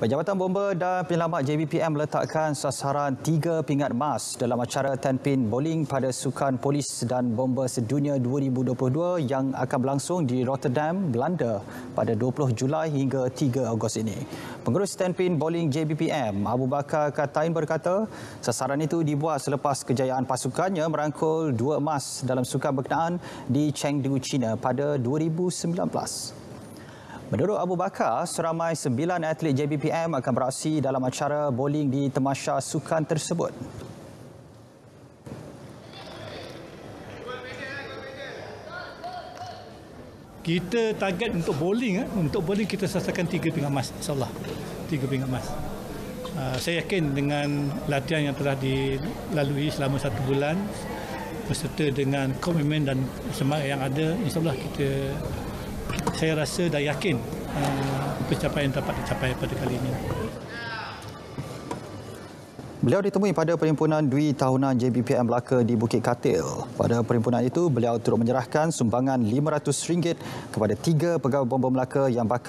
Jabatan Bomba dan Penyelamat JBPM meletakkan sasaran tiga pingat emas dalam acara 10 pin bowling pada Sukan Polis dan Bomba Sedunia 2022 yang akan berlangsung di Rotterdam, Belanda pada 20 Julai hingga 3 Ogos ini. Pengurus 10 pin bowling JBPM, Abu Bakar Katain berkata, sasaran itu dibuat selepas kejayaan pasukannya merangkul dua emas dalam sukan berkenaan di Chengdu, China pada 2019. Menurut Abu Bakar, seramai sembilan atlet JBPM akan beraksi dalam acara bowling di temasya sukan tersebut. Kita target untuk bowling, eh. untuk bowling kita sasakan tiga pingat emas, insyaAllah. Tiga pingat emas. Uh, saya yakin dengan latihan yang telah dilalui selama satu bulan, berserta dengan komitmen dan semangat yang ada, insyaAllah kita saya rasa dah yakin uh, pencapaian dapat dicapai pada kali ini. Beliau ditemui pada perhimpunan Dwi Tahunan JBPM Melaka di Bukit Katil. Pada perhimpunan itu, beliau turut menyerahkan sumbangan RM500 kepada tiga pegawai bomba Melaka yang bakal